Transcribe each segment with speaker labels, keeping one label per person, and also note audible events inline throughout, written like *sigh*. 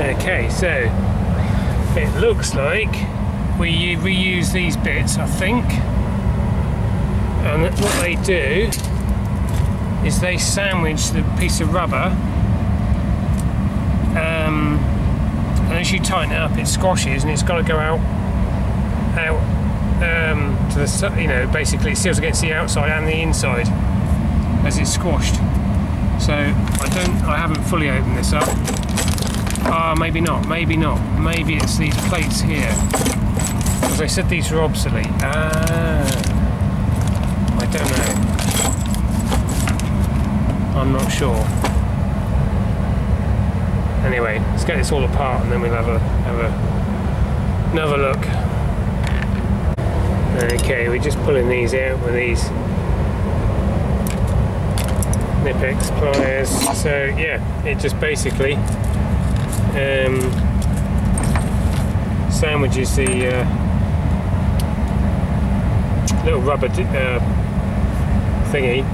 Speaker 1: Okay, so it looks like we reuse these bits, I think. And what they do is they sandwich the piece of rubber. Um, and as you tighten it up, it squashes and it's got to go out, out um, to the, you know, basically it seals against the outside and the inside as it's squashed. So I don't, I haven't fully opened this up. Ah, maybe not, maybe not. Maybe it's these plates here. As I said, these are obsolete. Ah, I don't know. I'm not sure. Anyway, let's get this all apart and then we'll have a have a another look. Okay, we're just pulling these out with these Knipex pliers. So yeah, it just basically um, sandwiches the uh, little rubber uh, thingy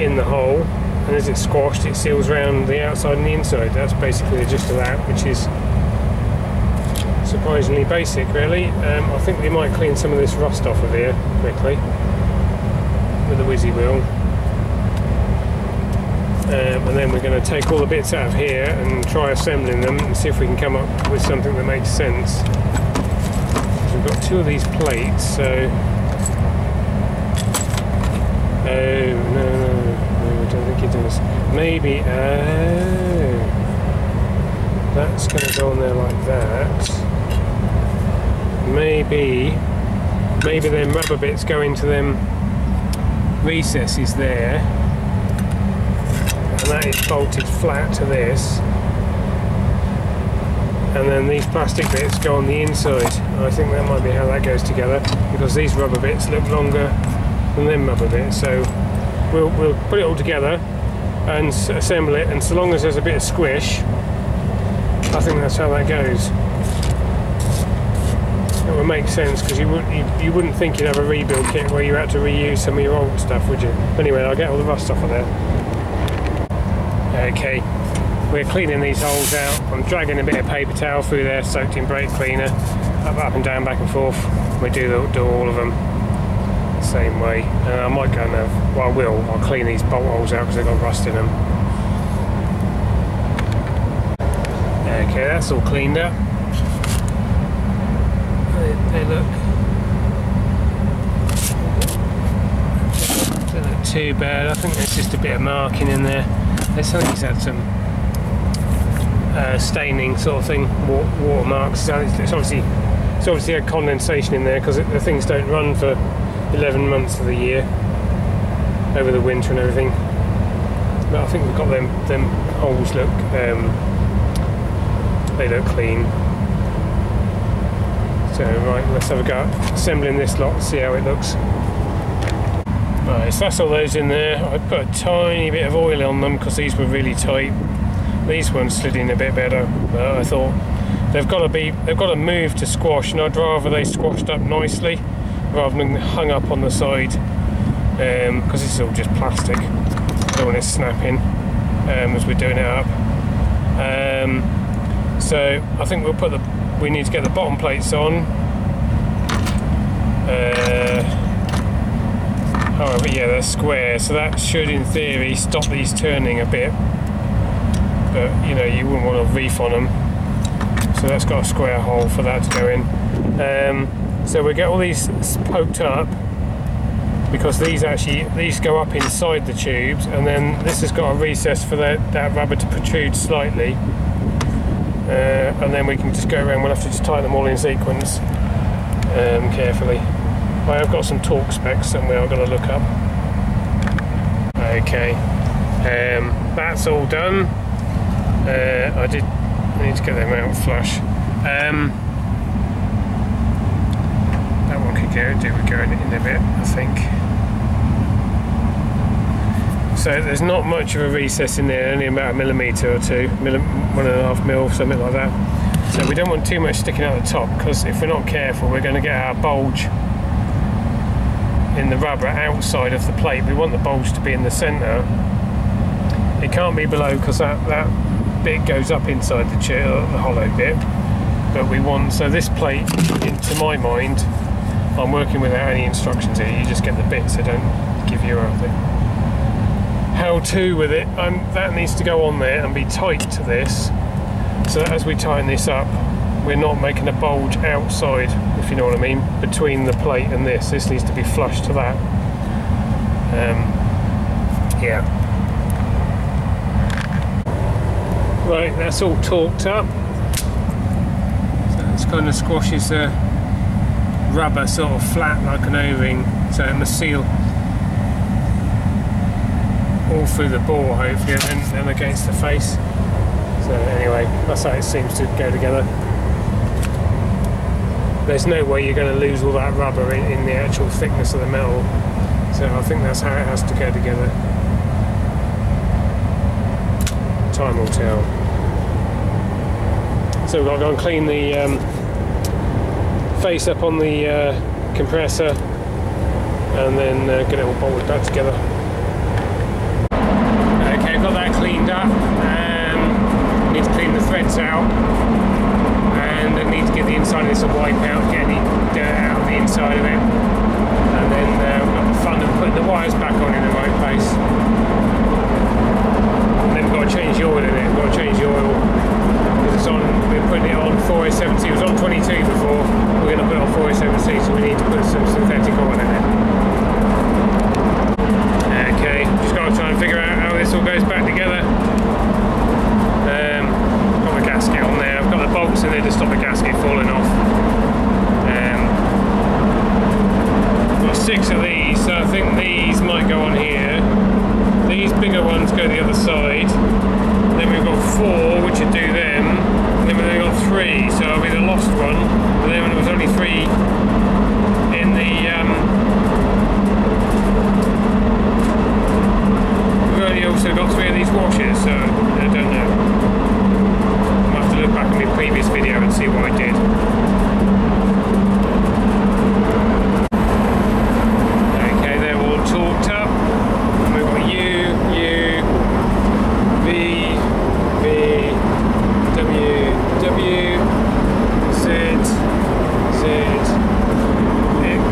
Speaker 1: in the hole and as it's squashed it seals around the outside and the inside. That's basically the gist of that which is surprisingly basic really. Um, I think we might clean some of this rust off of here quickly with the whizzy wheel. Um, and then we're going to take all the bits out of here and try assembling them and see if we can come up with something that makes sense. We've got two of these plates, so... Oh, no, no, no, I don't think it does. Maybe, oh... That's going to go on there like that. Maybe... Maybe them rubber bits go into them recesses there and that is bolted flat to this. And then these plastic bits go on the inside. I think that might be how that goes together because these rubber bits look longer than them rubber bits. So we'll, we'll put it all together and assemble it. And so long as there's a bit of squish I think that's how that goes. It would make sense because you, would, you, you wouldn't think you'd have a rebuild kit where you had to reuse some of your old stuff would you? Anyway I'll get all the rust off of there Okay, we're cleaning these holes out. I'm dragging a bit of paper towel through there, soaked in brake cleaner, up, up and down, back and forth. We do, do all of them the same way. And I might go and have, well I will, I'll clean these bolt holes out because they've got rust in them. Okay, that's all cleaned up. They, they look don't look too bad. I think there's just a bit of marking in there. There's he's had some uh, staining sort of thing, watermarks. So it's obviously it's obviously had condensation in there because the things don't run for 11 months of the year over the winter and everything. But I think we've got them them holes look um, they look clean. So right, let's have a go at assembling this lot, see how it looks. Right, so that's all those in there. I've put a tiny bit of oil on them because these were really tight. These ones slid in a bit better, but I thought they've got to be, they've got to move to squash, and I'd rather they squashed up nicely rather than hung up on the side because um, this is all just plastic. Don't want it snapping um, as we're doing it up. Um, so I think we'll put the, we need to get the bottom plates on. Uh, Yeah, they're square, so that should, in theory, stop these turning a bit. But, you know, you wouldn't want to reef on them. So that's got a square hole for that to go in. Um, so we get all these poked up because these actually these go up inside the tubes and then this has got a recess for that, that rubber to protrude slightly uh, and then we can just go around we'll have to just tighten them all in sequence um, carefully I have got some torque specs somewhere I've got to look up. Okay, um, that's all done. Uh, I did need to get them out flush. Um, that one could go, do we go in, in a bit, I think. So there's not much of a recess in there, only about a millimetre or two, one and a half mil, something like that. So we don't want too much sticking out the top because if we're not careful we're going to get our bulge in the rubber outside of the plate. We want the bulge to be in the centre. It can't be below because that, that bit goes up inside the chair, the hollow bit. But we want so this plate, into my mind, I'm working without any instructions here. You just get the bits. I don't give you anything. How to with it? Um, that needs to go on there and be tight to this. So as we tighten this up, we're not making a bulge outside, if you know what I mean, between the plate and this. This needs to be flush to that. Um, yeah. Right, that's all torqued up. So it's kind of squashes the rubber sort of flat like an O-ring, so it must seal all through the bore hopefully and then against the face. So anyway, that's how it seems to go together. There's no way you're going to lose all that rubber in, in the actual thickness of the metal. So I think that's how it has to go together. Time will tell. So we've got to go and clean the um, face up on the uh, compressor and then uh, get it all bolted back together. Okay, I've got that cleaned up. Um, need to clean the threads out and need to get the inside of this a wipe out, get any dirt out of the inside of it and then uh, we've got the fun of putting the wires back on in the right place. And then we've got to change the oil in it, we've got to change the oil because it's on, we're putting it on 407C, it was on 22 before, we're going to put it on 407C so we need to put some synthetic oil in it. Okay, just got to try and figure out how this all goes back together. Um, got the gasket on there, I've got the bolts in there to stop the gasket falling off. Um, got six of these, so I think these might go on here. These bigger ones go the other side. Then we've got four, which would do them. And then we've only got three, so I'll be the lost one. And then there was only three in the. Um, we've only also got three of these washers, so I don't know. I'll have to look back at my previous video and see what I did. Okay, they're all torqued up. And we've got U, U, V, V, W, W, Z, Z, X,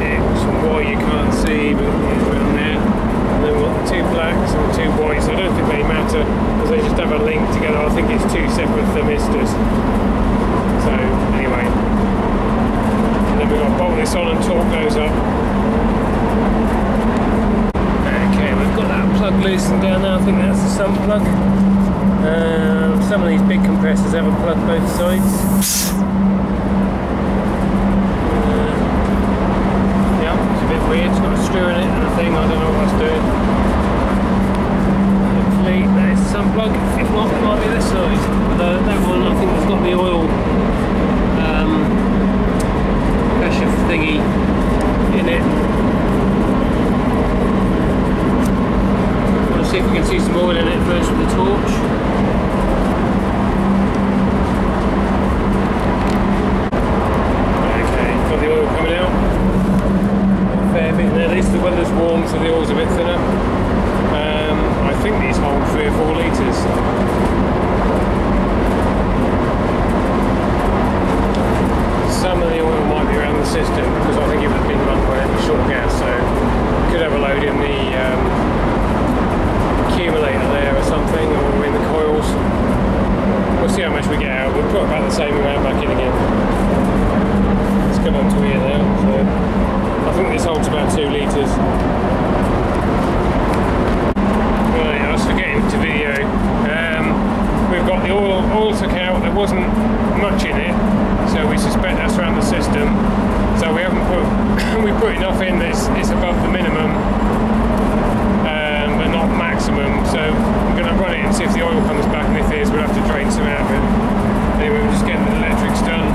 Speaker 1: X, and Y you can't see, but it's around there. And then we've got the two whites. I don't think they matter because they just have a link together. I think it's two separate thermistors. So, anyway. And then we've got to bolt this on and torque those up. Okay, we've got that plug loosened down there. I think that's the sump plug. Um, some of these big compressors have a plug both sides. Uh, yeah, it's a bit weird. It's got a screw in it and a thing. I don't know what that's doing. Hopefully that is the sump plug. If not, it might be this side. But uh, that one, I think, has got the oil um, pressure thingy in it. Let's see if we can see some oil in it first with the torch. Okay, got the oil coming out. A fair bit there. At least the weather's warm, so the oil's a bit thinner. Um, I think these hold three or four litres. Some of the oil might be around the system because I think it was being run by short gas, so could have a load in the um, accumulator there or something, or in the coils. We'll see how much we get out. We'll put about the same amount back in again. It's come on to here now, so I think this holds about two litres. Right, I was forgetting to video. Um, we've got the oil, oil took out, there wasn't much in it, so we suspect that's around the system. So we haven't put, *coughs* we put enough in that it's, it's above the minimum, um, but not maximum. So I'm going to run it and see if the oil comes back, and if it is, we'll have to drain some out of it. Anyway, we're just getting the electrics done.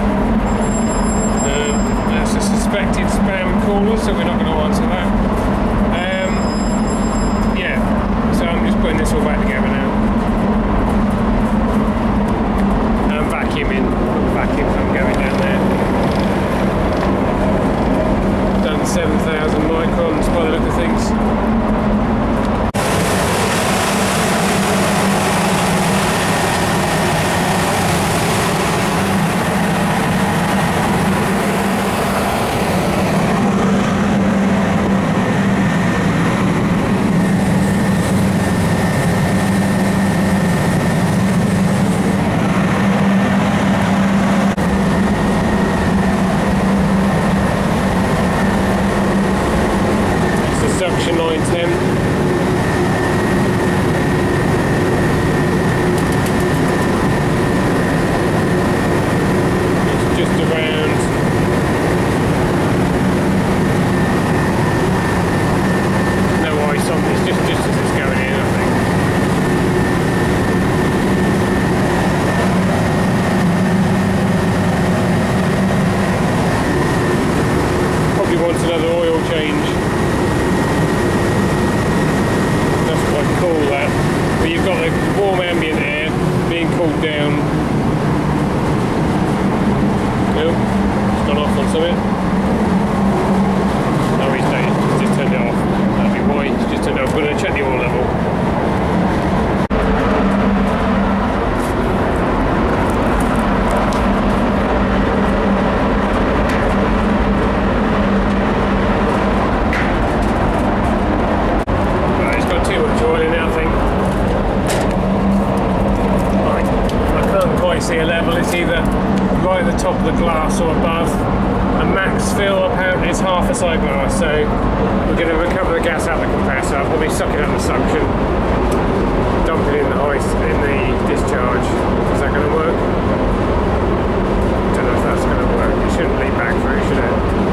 Speaker 1: Um, that's a suspected spam caller, so we're not going to answer that. Um, yeah, so I'm just putting this all back together 910 see a level. It's either right at the top of the glass or above. A max fill apparently is half a sight glass, so we're going to recover the gas out of the compressor. I'll probably suck it out the suction, dump it in the hoist in the discharge. Is that going to work? I Don't know if that's going to work. It shouldn't leak back through, should it?